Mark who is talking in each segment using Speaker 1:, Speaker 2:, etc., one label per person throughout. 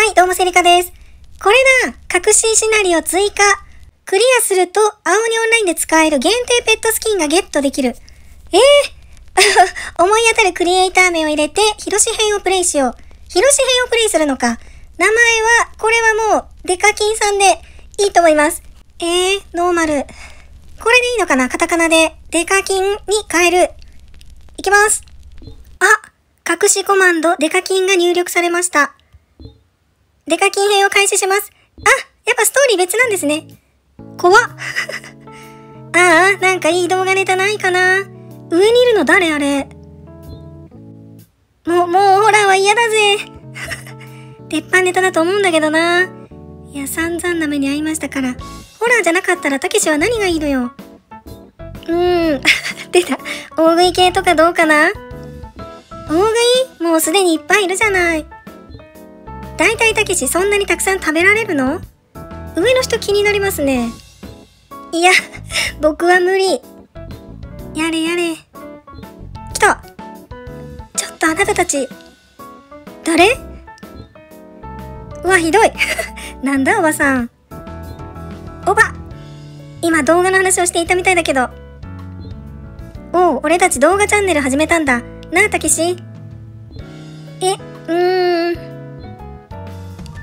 Speaker 1: はい、どうもセリカです。これだ隠しシナリオ追加クリアすると、青鬼オンラインで使える限定ペットスキンがゲットできる。えー、思い当たるクリエイター名を入れて、ヒロシ編をプレイしよう。ヒロシ編をプレイするのか。名前は、これはもう、デカキンさんでいいと思います。えー、ノーマル。これでいいのかな？カタカナで、デカキンに変える。いきます。あ、隠しコマンド、デカキンが入力されました。デカキン編を開始します。あ、やっぱストーリー別なんですね。怖っ。ああ、なんかいい動画ネタないかな。上にいるの誰あれ。もう、もうホラーは嫌だぜ。鉄板ネタだと思うんだけどな。いや、散々な目に遭いましたから。ホラーじゃなかったら、たけしは何がいいのよ。うーん。出た。大食い系とかどうかな大食い？もうすでにいっぱいいるじゃない。だいたけしそんなにたくさん食べられるの？上の人気になりますね。いや、僕は無理。やれやれ。来たちょっとあなたたち。誰？うわ、ひどい。なんだおばさん。おば今動画の話をしていたみたいだけど。おう、俺たち動画チャンネル始めたんだ。なあ、たけし。え、うーん。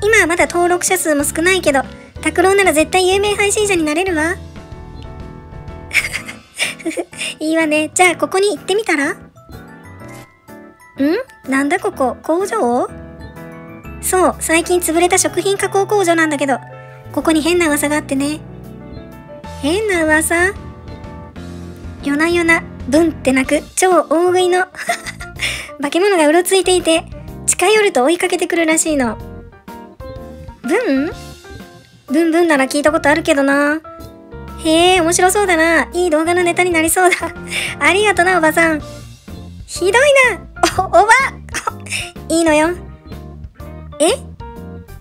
Speaker 1: 今はまだ登録者数も少ないけど、拓郎なら絶対有名配信者になれるわ。いいわね。じゃあ、ここに行ってみたら？ん？なんだここ？工場？そう、最近潰れた食品加工工場なんだけど、ここに変な噂があってね。変な噂？夜な夜な、ブンって鳴く超大食いの 化け物がうろついていて、近寄ると追いかけてくるらしいの。ブンブンブンなら聞いたことあるけどな。へえ、面白そうだな。いい動画のネタになりそうだ。ありがとな、おばさん。ひどいな。お、おば いいのよ。え？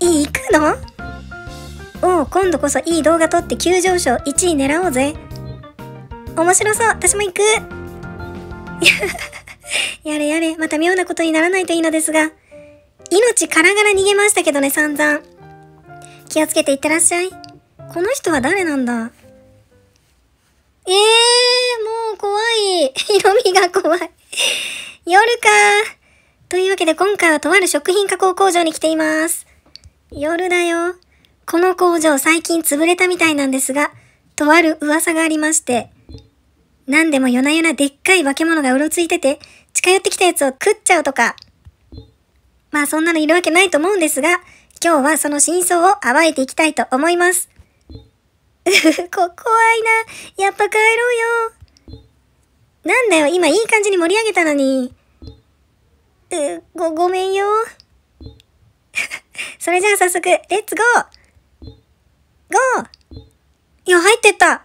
Speaker 1: いい、行くの？おう、今度こそいい動画撮って急上昇1位狙おうぜ。面白そう。私も行く。やれやれ。また妙なことにならないといいのですが。命からがら逃げましたけどね、散々。気をつけていってらっしゃい。この人は誰なんだ？えー、もう怖い。色味が怖い。夜か。というわけで今回はとある食品加工工場に来ています。夜だよ。この工場最近潰れたみたいなんですが、とある噂がありまして、何でも夜な夜なでっかい化け物がうろついてて、近寄ってきたやつを食っちゃうとか。まあそんなのいるわけないと思うんですが、今日はその真相を暴いていきたいと思います。こ、怖いな。やっぱ帰ろうよ。なんだよ、今いい感じに盛り上げたのに。う、ご、ごめんよ。それじゃあ早速、レッツゴーゴーいや、入ってった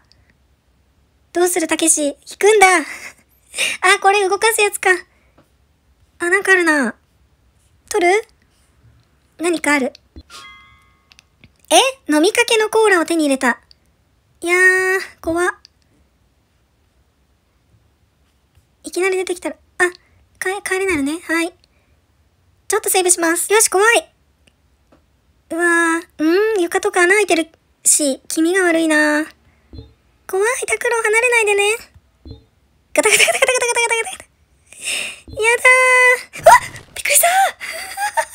Speaker 1: どうするたけし引くんだ あ、これ動かすやつか。あ、なんかあるな。取る？何かある？え？飲みかけのコーラを手に入れた。いやー、怖っ。いきなり出てきたら、あ、帰、帰れないのね。はい。ちょっとセーブします。よし、怖いうわー、うん、床とか穴開いてるし、気味が悪いな怖い、タクロー離れないでね。ガタガタガタガタガタガタガタガタ。やだー。わっびっくりしたー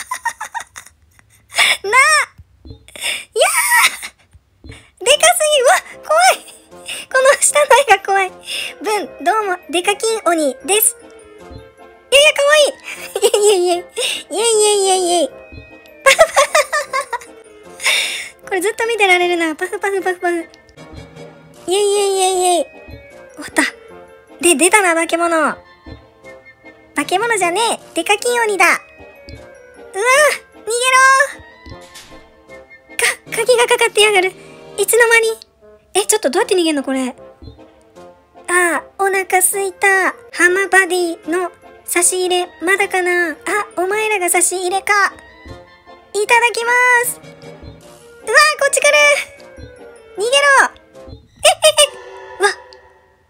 Speaker 1: なあいやーでかすぎわ怖いこの下の絵が怖いブン、どうも、デカキン鬼です。いやいや、かわい いイェイイェイイェイイェイイェイイェイイェイパフパフこれずっと見てられるな。パフパフパフパフ。イェイイェイイェイイェイ。終わった。で、出たな、化け物。化け物じゃねえ。デカキン鬼だ。うわ逃げろ、鍵がかかってやがる。いつの間に？え、ちょっとどうやって逃げんのこれ？ああ、お腹すいた。ハマバディの差し入れ、まだかな？あ、お前らが差し入れか。いただきます。うわこっち来る逃げろえ、え、え、わ、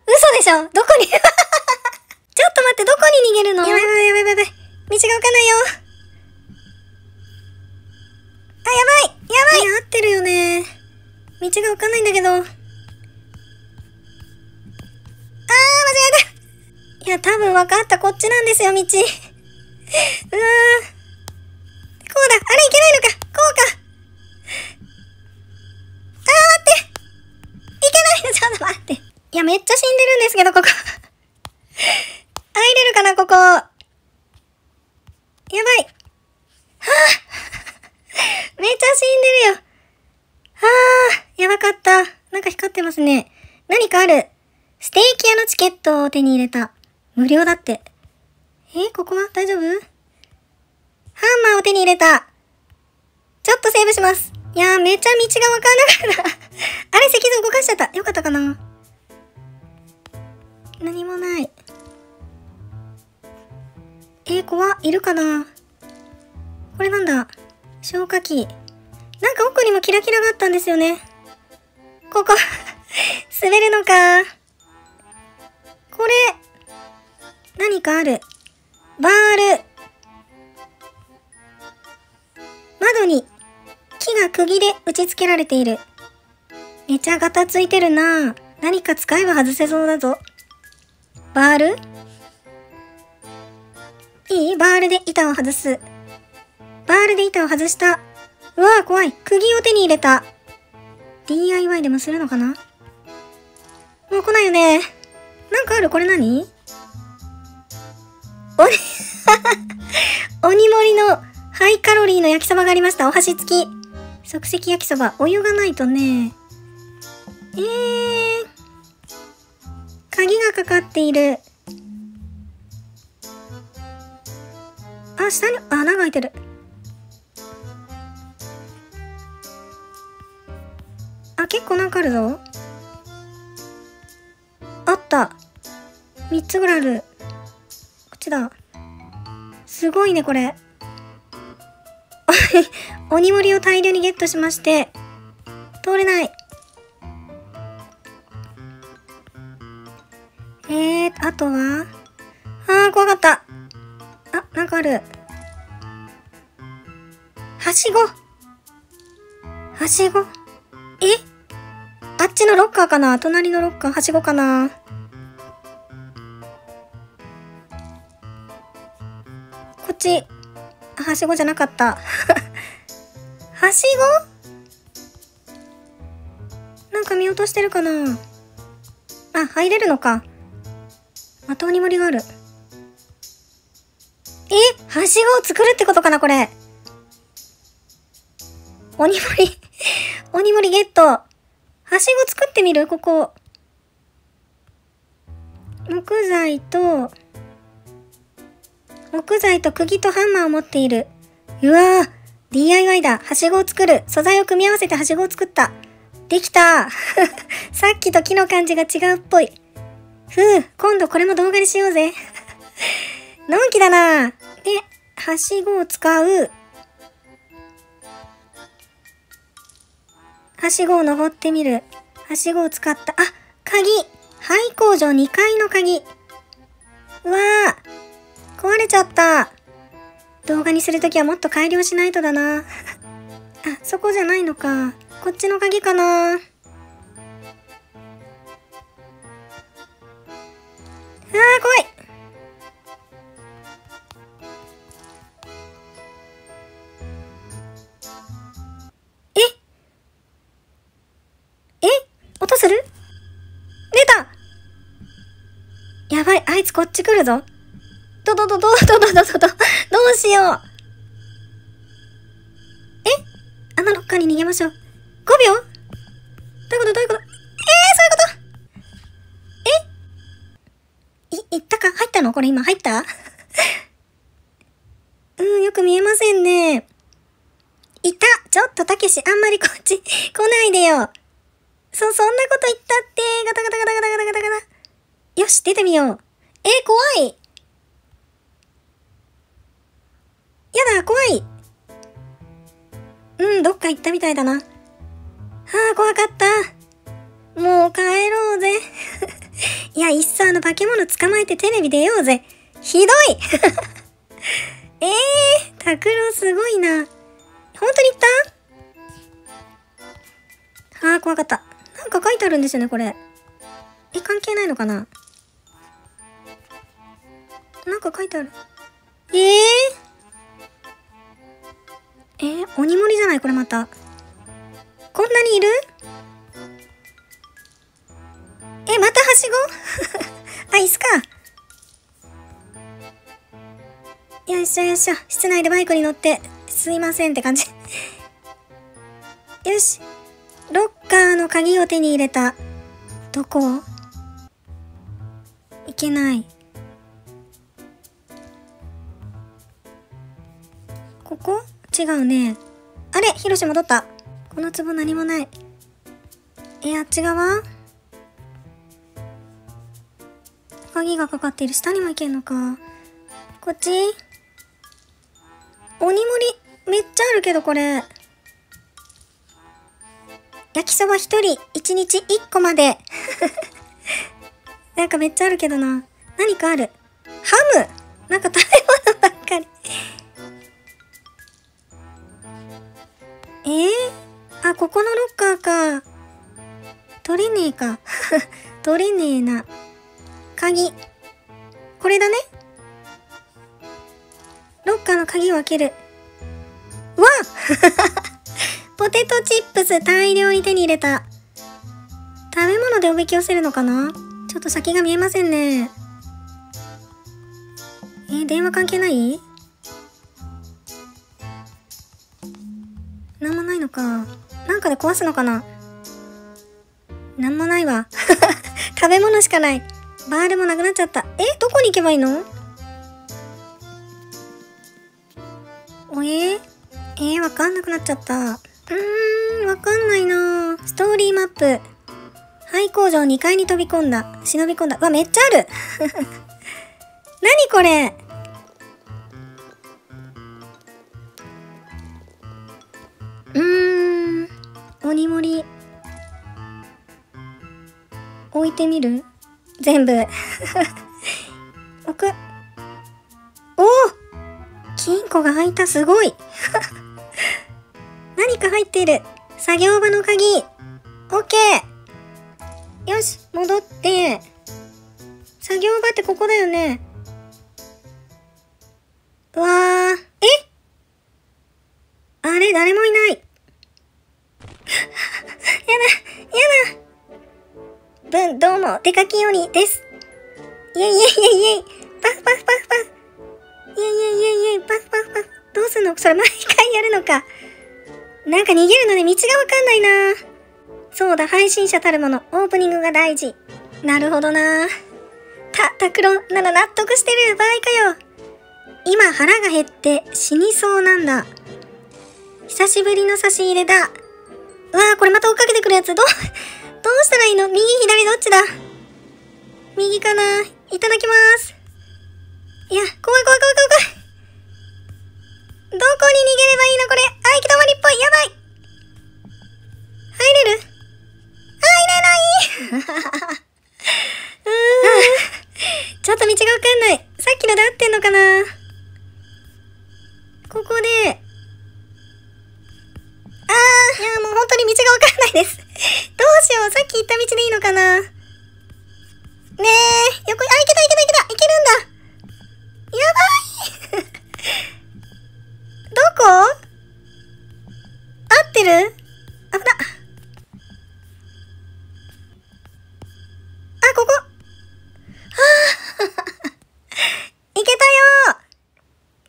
Speaker 1: 嘘でしょどこにちょっと待って、どこに逃げるのやばいやばいやばいやばい。道がわかんないよ。道がわかんないんだけど。あー、間違えたいや、多分分かった。こっちなんですよ、道。うわー。こうだ。あれ、いけないのか。こうか。あー、待って。いけないの、ちょっと待って。いや、めっちゃ死んでるんですけど、ここ。入れるかな、ここ。やばい。はぁ、めっちゃ死んでるよ。はぁ、やばかった。なんか光ってますね。何かある。ステーキ屋のチケットを手に入れた。無料だって。えここは？大丈夫？ハンマーを手に入れた。ちょっとセーブします。いやー、めちゃ道がわかんなかった。あれ、石像動かしちゃった。よかったかな何もない。えー、怖いるかな？これなんだ？消火器。なんか奥にもキラキラがあったんですよね。ここ滑るのか？これ、何かある？バール。窓に木が釘で打ち付けられている。めちゃガタついてるな何か使えば外せそうだぞ。バール？いい？バールで板を外す。バールで板を外した。うわぁ、怖い。釘を手に入れた。DIY でもするのかな？もう来ないよね。なんかある？これ何？鬼 鬼盛りのハイカロリーの焼きそばがありました。お箸付き。即席焼きそば。お湯がないとね。えー。鍵がかかっている。あ、下に穴が開いてる。あ、結構なんかあるぞ。あった。3つぐらいある。こっちだ。すごいね、これ。鬼盛りを大量にゲットしまして、通れない。えー、あとは？あー、怖かった。あ、なんかある。はしご。はしご？え？あっちのロッカーかな？隣のロッカー、はしごかな？こっち、はしごじゃなかった。はしご？なんか見落としてるかな？あ、入れるのか。また鬼盛りがある。え？はしごを作るってことかなこれ。鬼盛り鬼盛りゲット。はしご作ってみる？ここ。木材と、木材と釘とハンマーを持っている。うわぁ、DIY だ。はしごを作る。素材を組み合わせてはしごを作った。できた さっきと木の感じが違うっぽい。ふう、今度これも動画にしようぜ。のんきだなで、はしごを使う。はしごを登ってみる。はしごを使った。あ、鍵廃工場2階の鍵。うわぁ壊れちゃった。動画にするときはもっと改良しないとだな。あ、そこじゃないのか。こっちの鍵かな。あー、怖い。こっち来るぞ。どどどどどどどどど、どうしよう。え？あのロッカーに逃げましょう。5秒？どういうこと？どういうこと？えー、そういうこと？え？い、行ったか？入ったの？これ今？入った？うん、よく見えませんね。いたちょっとたけし、あんまりこっち 来ないでよ。そ、そんなこと言ったって、ガタガタガタガタガタガタガタ。よし、出てみよう。えー、怖い。やだ、怖い。うん、どっか行ったみたいだな。はあ、怖かった。もう帰ろうぜ。いや、いっそあの化け物捕まえてテレビ出ようぜ。ひどいえ えー、拓郎すごいな。本当に行った？あー、怖かった。なんか書いてあるんですよね、これ。え、関係ないのかな？なんか書いてある。えー、えー、鬼盛りじゃない？これまた。こんなにいる？え、またはしご？あ、椅子か。よいしょよいしょ。室内でバイクに乗って、すいませんって感じ。よし。ロッカーの鍵を手に入れた。どこ？いけない。違うね。あれヒロシ戻った。この壺何もない。え、あっち側鍵がかかっている。下にも行けんのか。こっち？鬼盛り、めっちゃあるけどこれ。焼きそば一人、一日一個まで。なんかめっちゃあるけどな。何かある。ハムなんか食べ物ばっかり。えー、あ、ここのロッカーか。取れねえか。取れねえな。鍵。これだね。ロッカーの鍵を開ける。わ ポテトチップス大量に手に入れた。食べ物でおびき寄せるのかな？ちょっと先が見えませんね。えー電話関係ない？なんもないのか。なんかで壊すのかななんもないわ。食べ物しかない。バールもなくなっちゃった。えどこに行けばいいの？おえ？ー、えー、わかんなくなっちゃった。うーん、わかんないなストーリーマップ。廃工場2階に飛び込んだ。忍び込んだ。うわ、めっちゃある 何これ？鬼盛り。置いてみる？全部。置く。おお金庫が開いた、すごい。何か入っている。作業場の鍵。オッケー。よし、戻って。作業場ってここだよね。わー。え？あれ、誰もいない。やだ、やだ。ぶん、どうも、デカキヨニです。イェイイェイイェイイェイ。パフパフパフパフ。イェイイェイイェイイェイ。パフパフパフ。どうすんの？それ毎回やるのか。なんか逃げるので道がわかんないな。そうだ、配信者たるもの、オープニングが大事。なるほどな。た、たくろなら納得してる場合かよ。今腹が減って死にそうなんだ。久しぶりの差し入れだ。わーこれまた追っかけてくるやつ。どう、どうしたらいいの？右左どっちだ？右かな？いただきます。いや、怖い怖い怖い怖い怖い。どこに逃げればいいの？これ。あ、行き止まりっぽい。やばい。入れる？入れない うん。ちょっと道がわかんない。さっきので合ってんのかな？ここで、いやもう本当に道がわかんないです。どうしよう。さっき行った道でいいのかなねえ、横に、あ、行けた行けた行けた行けるんだやばい どこ？合ってる？危な。あ、ここ。はあい けたよ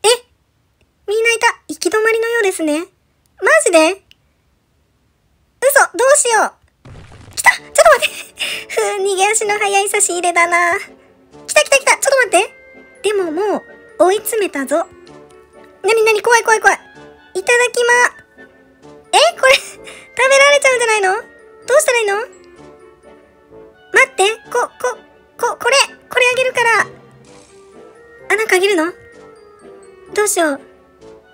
Speaker 1: え？みんないた。行き止まりのようですね。マジで嘘どうしよう来たちょっと待ってふう、逃げ足の速い差し入れだな。来た来た来たちょっと待ってでももう、追い詰めたぞ。なになに怖い怖い怖い。いただきま。えこれ、食べられちゃうんじゃないの？どうしたらいいの？待って、こ、こ、こ、これ、これあげるから。あ、なんかあげるの？どうしよう。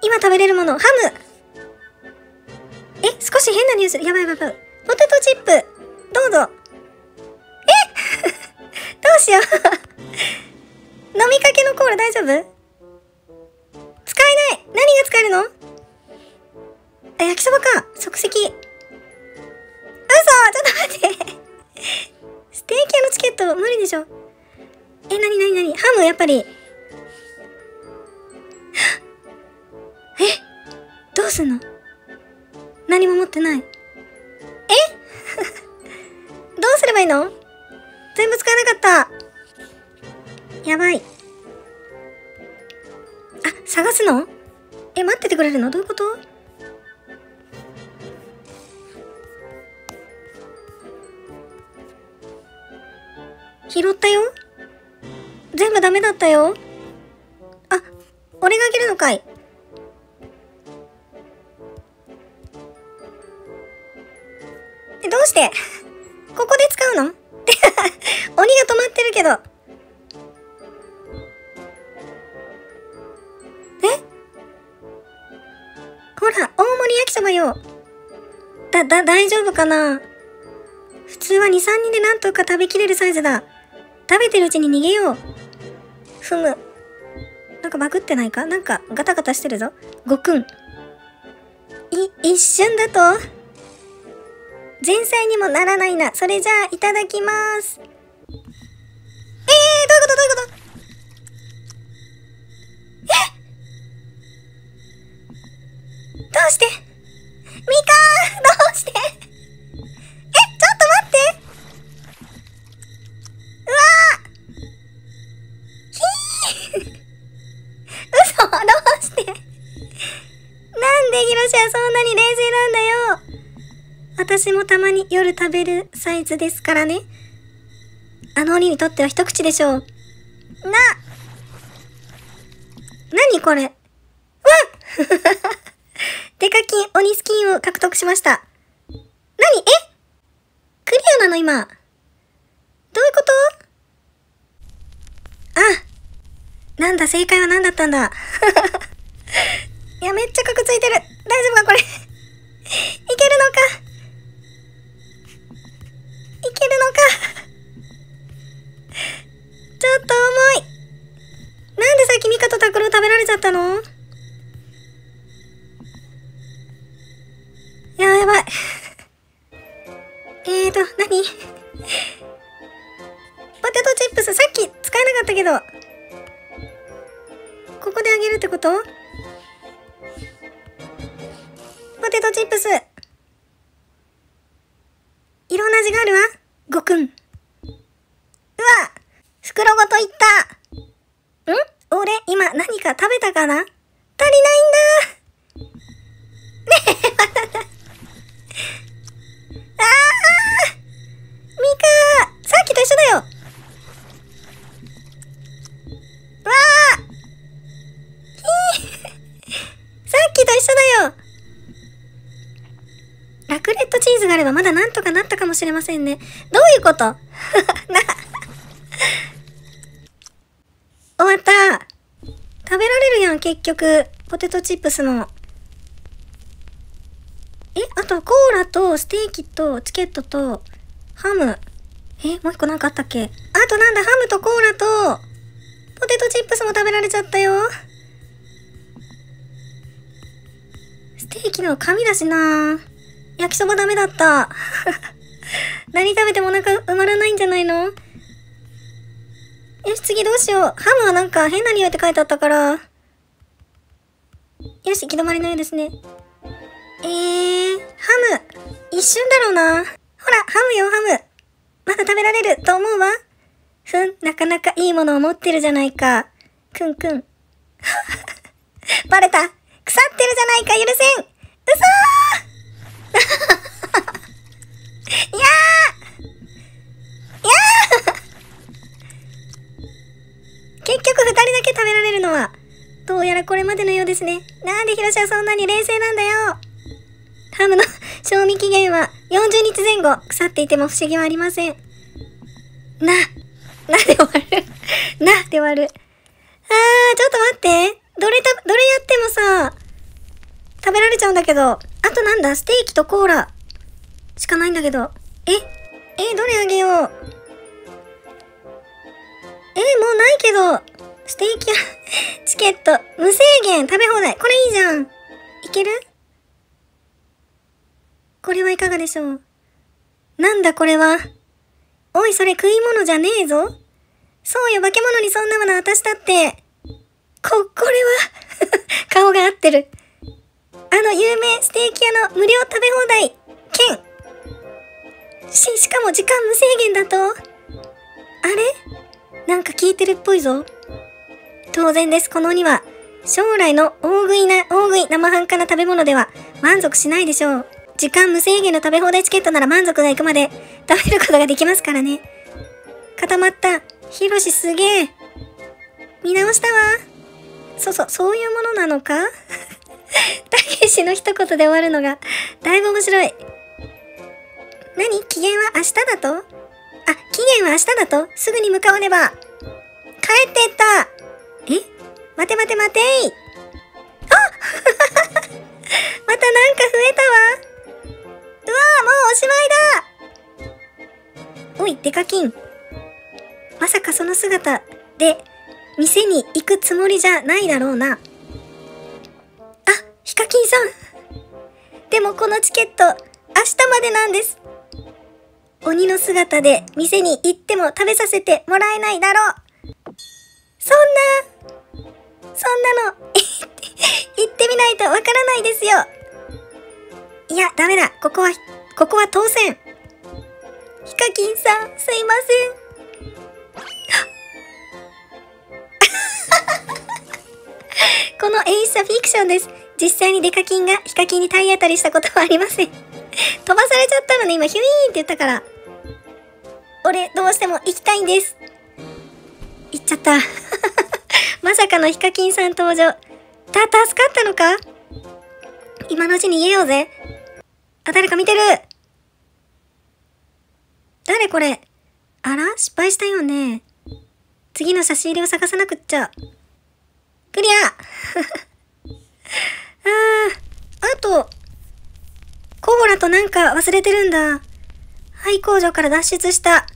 Speaker 1: 今食べれるもの、ハム。え、少し変なニュース。やばいやばいやばい。ポテトチップ。どうぞ。え？どうしよう。飲みかけのコーラ大丈夫？使えない何が使えるの？あ、焼きそばか。即席。嘘ちょっと待って。ステーキ屋のチケット無理でしょ。え、なになになに？ハムやっぱり。え？どうすんの？何も持ってない。えどうすればいの？全部使えなかった。やばい。あ、探すの？え、待っててくれるの？どういうこと？拾ったよ。全部ダメだったよ。あ、俺があげるのかい。え、どうして？ここで使うの？鬼が止まってるけど。え？ほら、大盛り焼きそばよ。だ、だ、大丈夫かな？普通は2、3人でなんとか食べきれるサイズだ。食べてるうちに逃げよう。ふむ。なんかバグってないか？なんかガタガタしてるぞ。ごくん。い、一瞬だと前菜にもならないな。それじゃあ、いただきます。えー、どういうこと？どういうこと？え？どうして？みかんどうしてえ、ちょっと待って？私もたまに夜食べるサイズですからね。あの鬼にとっては一口でしょう。な何これうわ デカキン、鬼スキンを獲得しました。何？え？クリアなの今。どういうこと？あ、なんだ、正解は何だったんだ。いや、めっちゃカクついてる。大丈夫かこれ。いけるのか？けるのかちょっと重い。なんでさっきミカとタクロ食べられちゃったの？か食べたかな？足りないんだ。ねえ、まただ。あーミカさっきと一緒だよ。わあひーさっきと一緒だよ。ラクレットチーズがあればまだなんとかなったかもしれませんね。どういうことな、終わった食べられるやん、結局。ポテトチップスの。え、あとコーラとステーキとチケットとハム。え、もう一個なんかあったっけ？あとなんだ、ハムとコーラとポテトチップスも食べられちゃったよ。ステーキの紙だしな焼きそばダメだった。何食べてもお腹埋まらないんじゃないの？よし、次どうしよう。ハムはなんか変な匂いって書いてあったから。よし、行き止まりのようですね。えー、ハム。一瞬だろうな。ほら、ハムよ、ハム。まだ食べられると思うわ。ふん、なかなかいいものを持ってるじゃないか。くんくん。バレた。腐ってるじゃないか、許せん。嘘ーい やーやらこれまでのようですね。なんでヒロシはそんなに冷静なんだよ。ハムの 賞味期限は40日前後。腐っていても不思議はありません。な、なで終わる？なで終わる？あー、ちょっと待って。どれた、どれやってもさ、食べられちゃうんだけど。あとなんだ、ステーキとコーラ。しかないんだけど。え？え、どれあげよう？え、もうないけど。ステーキや、チケット、無制限、食べ放題。これいいじゃん。いける？これはいかがでしょう？なんだこれは？おい、それ食い物じゃねえぞ。そうよ、化け物にそんなもの渡したって。こ、これは 顔が合ってる。あの有名ステーキ屋の無料食べ放題、券。し、しかも時間無制限だと？あれ？なんか聞いてるっぽいぞ。当然です、この鬼は。将来の大食いな、大食い生半可な食べ物では満足しないでしょう。時間無制限の食べ放題チケットなら満足がいくまで食べることができますからね。固まった。ヒロシすげえ。見直したわ。そうそう、そういうものなのか？たけしの一言で終わるのが、だいぶ面白い。何？期限は明日だと？あ、期限は明日だと？すぐに向かわねば。帰ってったえ？待て待て待ていあ またなんか増えたわうわもうおしまいだおい、デカキン。まさかその姿で、店に行くつもりじゃないだろうな。あ、ヒカキンさん。でもこのチケット、明日までなんです。鬼の姿で店に行っても食べさせてもらえないだろう。そんな、そんなの、行ってみないとわからないですよ。いや、ダメだ。ここは、ここは当選。ヒカキンさん、すいません。この演出はフィクションです。実際にデカキンがヒカキンに体当たりしたことはありません。飛ばされちゃったのね、今ヒュイーンって言ったから。俺、どうしても行きたいんです。っちゃった。まさかのヒカキンさん登場。た、助かったのか？今のうちに言えようぜ。あ、誰か見てる誰これ？あら？失敗したよね。次の差し入れを探さなくっちゃ。クリア あー、あと、コーラとなんか忘れてるんだ。廃工場から脱出した。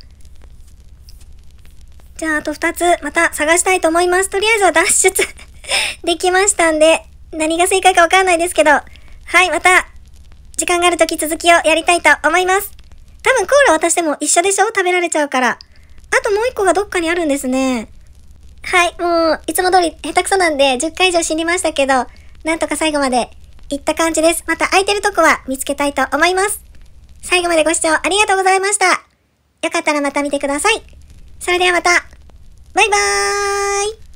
Speaker 1: じゃあ、あと2つ、また探したいと思います。とりあえずは脱出 できましたんで、何が正解かわかんないですけど、はい、また、時間があるとき続きをやりたいと思います。多分コーラ渡しても一緒でしょ？食べられちゃうから。あともう一個がどっかにあるんですね。はい、もう、いつも通り下手くそなんで10回以上死にましたけど、なんとか最後まで行った感じです。また空いてるとこは見つけたいと思います。最後までご視聴ありがとうございました。よかったらまた見てください。それではまた、バイバーイ。